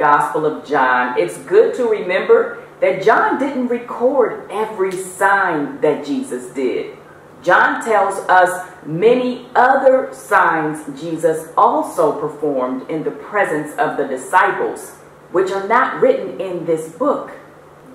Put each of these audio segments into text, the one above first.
Gospel of John, it's good to remember that John didn't record every sign that Jesus did. John tells us many other signs Jesus also performed in the presence of the disciples, which are not written in this book.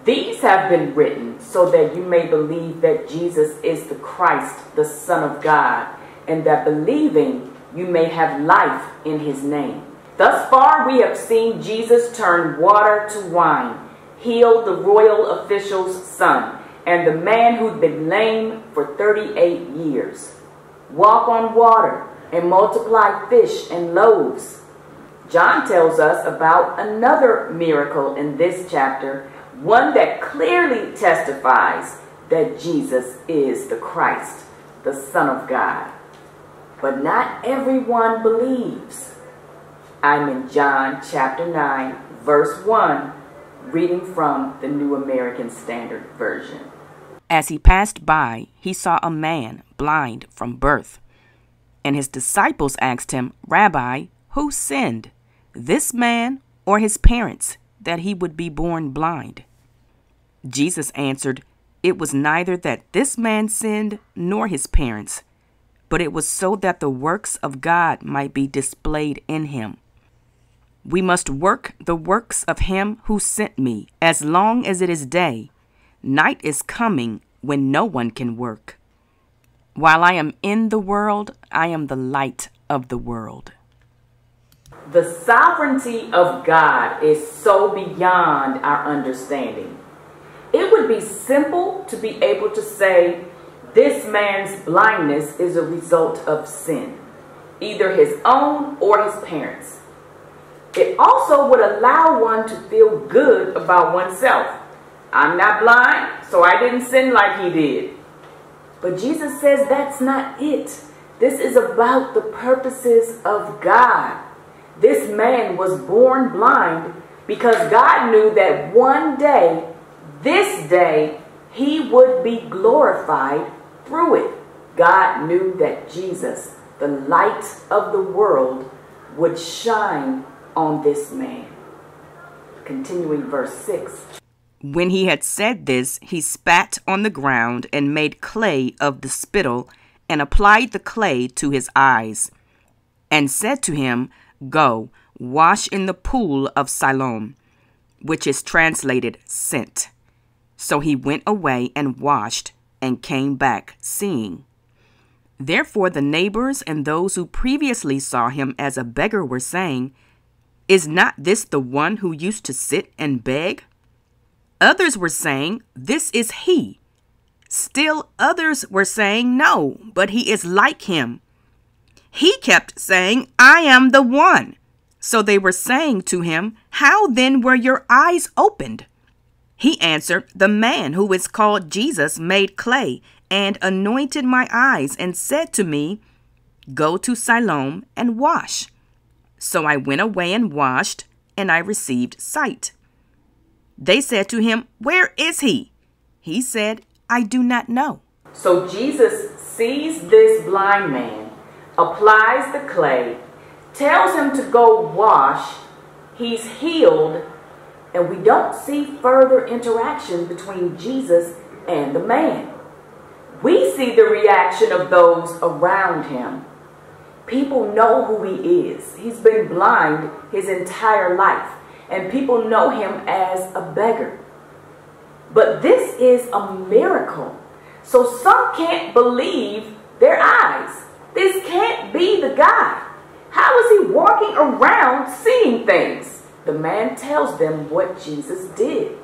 These have been written so that you may believe that Jesus is the Christ, the Son of God, and that believing you may have life in his name. Thus far, we have seen Jesus turn water to wine, heal the royal official's son, and the man who'd been lame for 38 years, walk on water, and multiply fish and loaves. John tells us about another miracle in this chapter one that clearly testifies that Jesus is the Christ, the Son of God. But not everyone believes. I'm in John chapter 9, verse 1, reading from the New American Standard Version. As he passed by, he saw a man blind from birth. And his disciples asked him, Rabbi, who sinned, this man or his parents, that he would be born blind? Jesus answered, It was neither that this man sinned nor his parents, but it was so that the works of God might be displayed in him. We must work the works of him who sent me as long as it is day. Night is coming when no one can work. While I am in the world, I am the light of the world. The sovereignty of God is so beyond our understanding. It would be simple to be able to say, this man's blindness is a result of sin, either his own or his parents. It also would allow one to feel good about oneself. I'm not blind, so I didn't sin like he did. But Jesus says that's not it. This is about the purposes of God. This man was born blind because God knew that one day this day he would be glorified through it. God knew that Jesus, the light of the world, would shine on this man. Continuing verse 6. When he had said this, he spat on the ground and made clay of the spittle and applied the clay to his eyes and said to him, Go, wash in the pool of Siloam, which is translated sent. So he went away and washed and came back seeing. Therefore, the neighbors and those who previously saw him as a beggar were saying, Is not this the one who used to sit and beg? Others were saying, This is he. Still others were saying, No, but he is like him. He kept saying, I am the one. So they were saying to him, How then were your eyes opened? He answered, The man who is called Jesus made clay and anointed my eyes and said to me, Go to Siloam and wash. So I went away and washed, and I received sight. They said to him, Where is he? He said, I do not know. So Jesus sees this blind man, applies the clay, tells him to go wash. He's healed and we don't see further interaction between Jesus and the man. We see the reaction of those around him. People know who he is. He's been blind his entire life, and people know him as a beggar. But this is a miracle. So some can't believe their eyes. This can't be the guy. How is he walking around seeing things? the man tells them what Jesus did.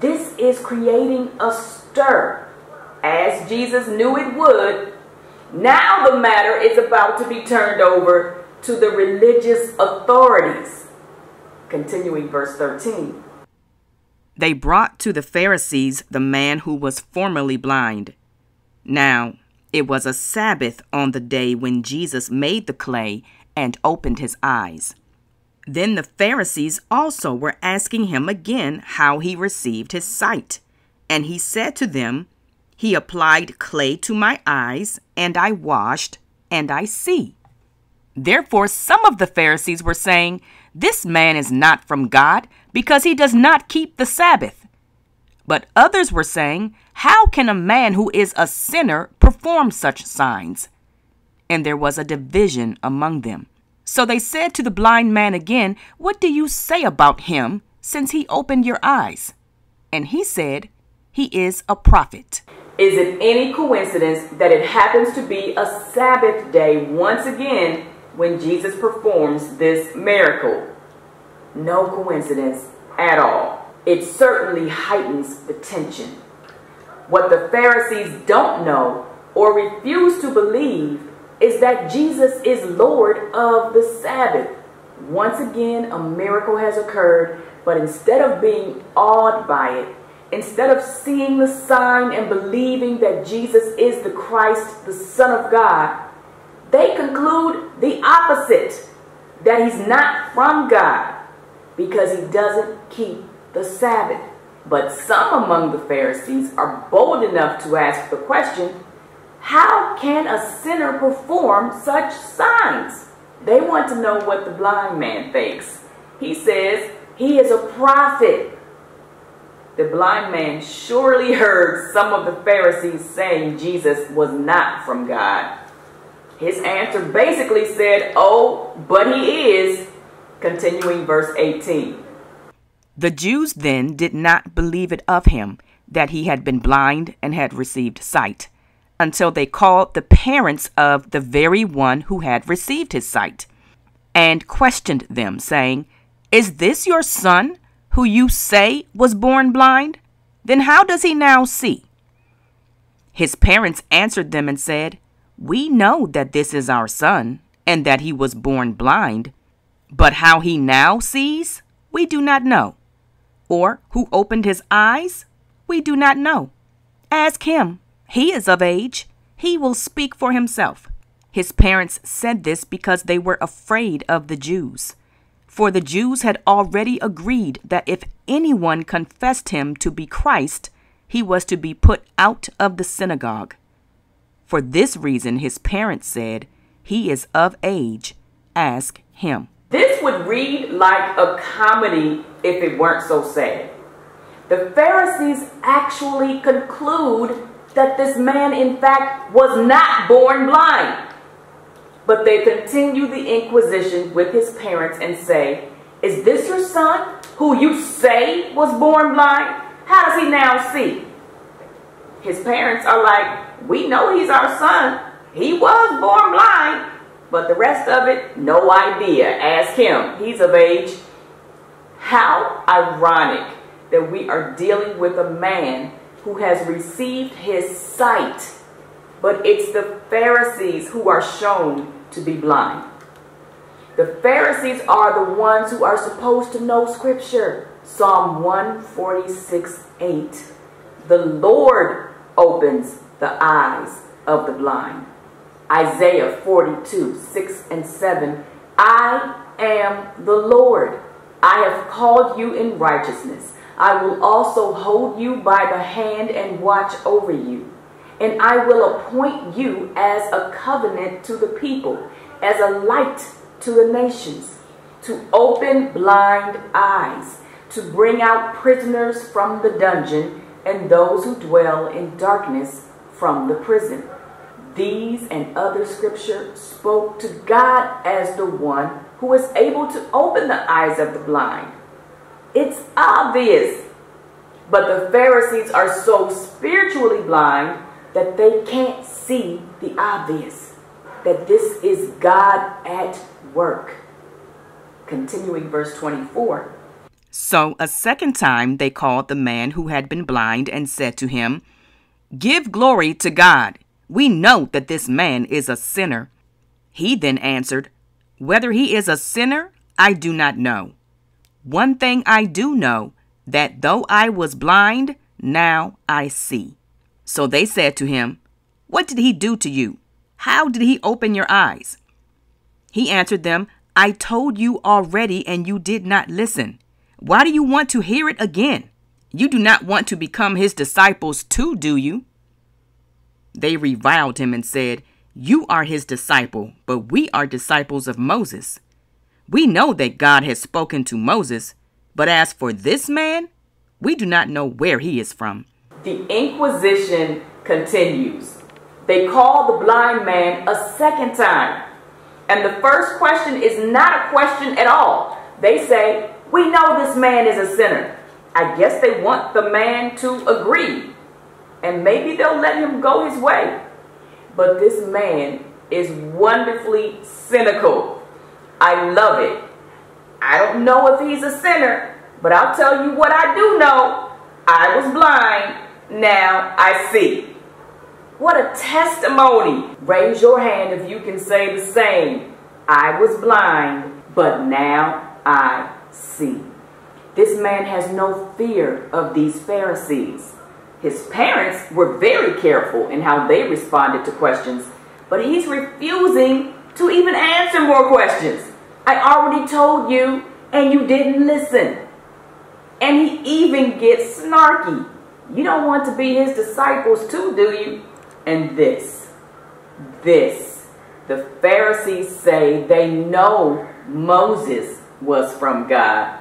This is creating a stir, as Jesus knew it would. Now the matter is about to be turned over to the religious authorities. Continuing verse 13. They brought to the Pharisees the man who was formerly blind. Now, it was a Sabbath on the day when Jesus made the clay and opened his eyes. Then the Pharisees also were asking him again how he received his sight. And he said to them, He applied clay to my eyes, and I washed, and I see. Therefore, some of the Pharisees were saying, This man is not from God because he does not keep the Sabbath. But others were saying, How can a man who is a sinner perform such signs? And there was a division among them. So they said to the blind man again, What do you say about him, since he opened your eyes? And he said, He is a prophet. Is it any coincidence that it happens to be a Sabbath day once again when Jesus performs this miracle? No coincidence at all. It certainly heightens the tension. What the Pharisees don't know or refuse to believe is that Jesus is Lord of the Sabbath. Once again, a miracle has occurred, but instead of being awed by it, instead of seeing the sign and believing that Jesus is the Christ, the Son of God, they conclude the opposite that he's not from God because he doesn't keep the Sabbath. But some among the Pharisees are bold enough to ask the question how can a sinner perform such signs? They want to know what the blind man thinks. He says he is a prophet the blind man surely heard some of the Pharisees saying Jesus was not from God. His answer basically said, Oh, but he is. Continuing verse 18. The Jews then did not believe it of him that he had been blind and had received sight, until they called the parents of the very one who had received his sight, and questioned them, saying, Is this your son? Who you say was born blind? Then how does he now see? His parents answered them and said, We know that this is our son, and that he was born blind. But how he now sees, we do not know. Or who opened his eyes, we do not know. Ask him. He is of age. He will speak for himself. His parents said this because they were afraid of the Jews. For the Jews had already agreed that if anyone confessed him to be Christ, he was to be put out of the synagogue. For this reason, his parents said, He is of age, ask him. This would read like a comedy if it weren't so sad. The Pharisees actually conclude that this man, in fact, was not born blind. But they continue the inquisition with his parents and say, Is this your son who you say was born blind? How does he now see? His parents are like, We know he's our son. He was born blind. But the rest of it, no idea. Ask him. He's of age. How ironic that we are dealing with a man who has received his sight but it's the Pharisees who are shown to be blind. The Pharisees are the ones who are supposed to know Scripture. Psalm 146 8. The Lord opens the eyes of the blind. Isaiah 42 6 and 7. I am the Lord. I have called you in righteousness. I will also hold you by the hand and watch over you and I will appoint you as a covenant to the people, as a light to the nations, to open blind eyes, to bring out prisoners from the dungeon, and those who dwell in darkness from the prison. These and other scripture spoke to God as the one who is able to open the eyes of the blind. It's obvious. But the Pharisees are so spiritually blind that they can't see the obvious, that this is God at work. Continuing verse 24. So a second time they called the man who had been blind and said to him, Give glory to God. We know that this man is a sinner. He then answered, Whether he is a sinner, I do not know. One thing I do know, that though I was blind, now I see. So they said to him, What did he do to you? How did he open your eyes? He answered them, I told you already, and you did not listen. Why do you want to hear it again? You do not want to become his disciples too, do you? They reviled him and said, You are his disciple, but we are disciples of Moses. We know that God has spoken to Moses, but as for this man, we do not know where he is from. The Inquisition continues. They call the blind man a second time. And the first question is not a question at all. They say, We know this man is a sinner. I guess they want the man to agree. And maybe they'll let him go his way. But this man is wonderfully cynical. I love it. I don't know if he's a sinner, but I'll tell you what I do know. I was blind, now I see. What a testimony. Raise your hand if you can say the same. I was blind, but now I see. This man has no fear of these Pharisees. His parents were very careful in how they responded to questions, but he's refusing to even answer more questions. I already told you, and you didn't listen. And he even gets snarky. You don't want to be his disciples too, do you? And this, this, the Pharisees say they know Moses was from God.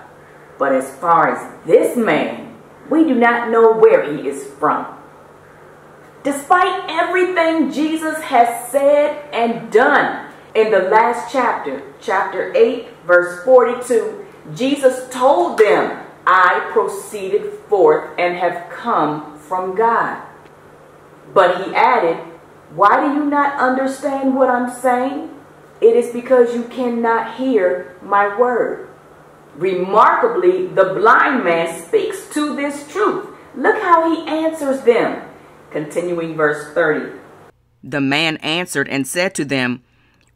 But as far as this man, we do not know where he is from. Despite everything Jesus has said and done in the last chapter, chapter 8, verse 42, Jesus told them, I proceeded forth and have come from God. But he added, Why do you not understand what I'm saying? It is because you cannot hear my word. Remarkably, the blind man speaks to this truth. Look how he answers them. Continuing verse 30. The man answered and said to them,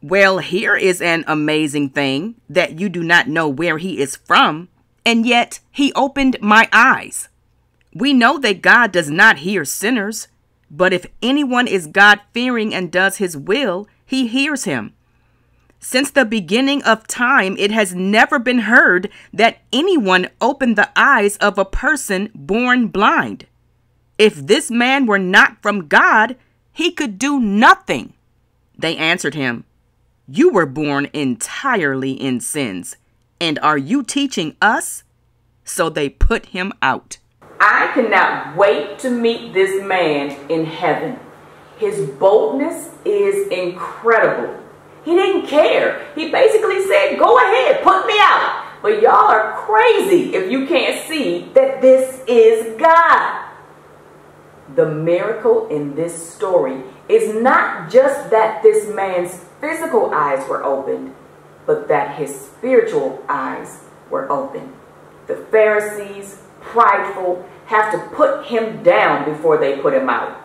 Well, here is an amazing thing that you do not know where he is from, and yet he opened my eyes. We know that God does not hear sinners, but if anyone is God fearing and does his will, he hears him. Since the beginning of time, it has never been heard that anyone opened the eyes of a person born blind. If this man were not from God, he could do nothing. They answered him, You were born entirely in sins, and are you teaching us? So they put him out. I cannot wait to meet this man in heaven. His boldness is incredible. He didn't care. He basically said, Go ahead, put me out. But y'all are crazy if you can't see that this is God. The miracle in this story is not just that this man's physical eyes were opened, but that his spiritual eyes were open. The Pharisees, prideful, have to put him down before they put him out.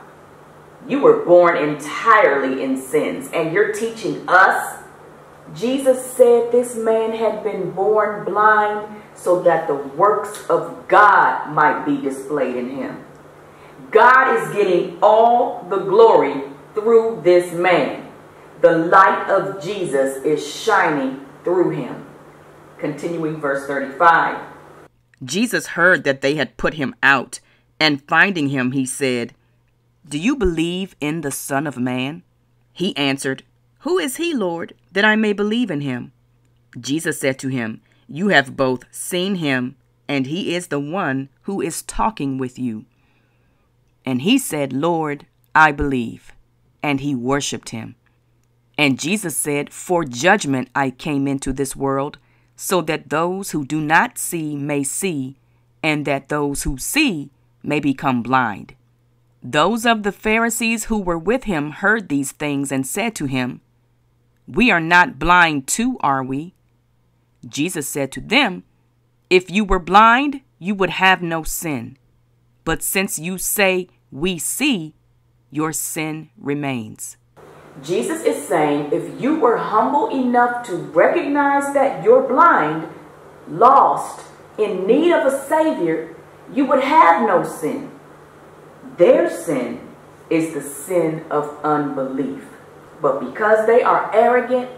You were born entirely in sins, and you're teaching us. Jesus said this man had been born blind so that the works of God might be displayed in him. God is getting all the glory through this man. The light of Jesus is shining through him. Continuing verse 35. Jesus heard that they had put him out, and finding him, he said, do you believe in the Son of Man? He answered, Who is he, Lord, that I may believe in him? Jesus said to him, You have both seen him, and he is the one who is talking with you. And he said, Lord, I believe. And he worshipped him. And Jesus said, For judgment I came into this world, so that those who do not see may see, and that those who see may become blind. Those of the Pharisees who were with him heard these things and said to him, We are not blind too, are we? Jesus said to them, If you were blind, you would have no sin. But since you say, We see, your sin remains. Jesus is saying if you were humble enough to recognize that you're blind, lost, in need of a Savior, you would have no sin. Their sin is the sin of unbelief. But because they are arrogant,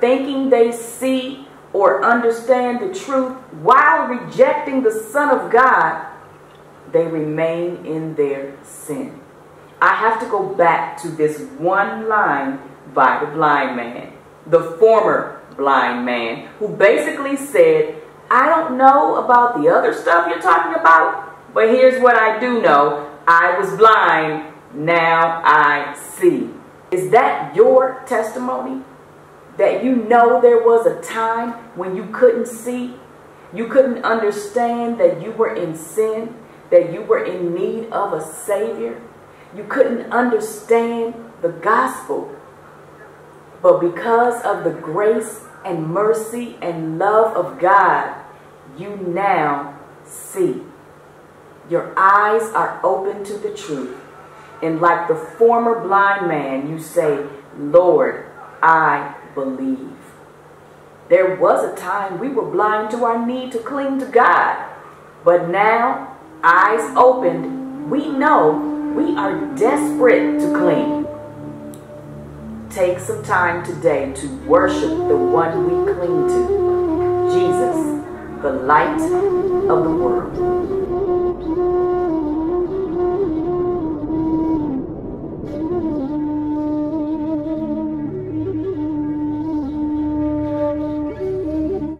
thinking they see or understand the truth while rejecting the Son of God, they remain in their sin. I have to go back to this one line by the blind man. The former blind man who basically said, I don't know about the other stuff you're talking about, but here's what I do know. I was blind, now I see. Is that your testimony? That you know there was a time when you couldn't see, you couldn't understand that you were in sin, that you were in need of a Savior, you couldn't understand the gospel. But because of the grace and mercy and love of God, you now see. Your eyes are open to the truth. And like the former blind man, you say, Lord, I believe. There was a time we were blind to our need to cling to God. But now, eyes opened, we know we are desperate to cling. Take some time today to worship the one we cling to, Jesus, the light of the world.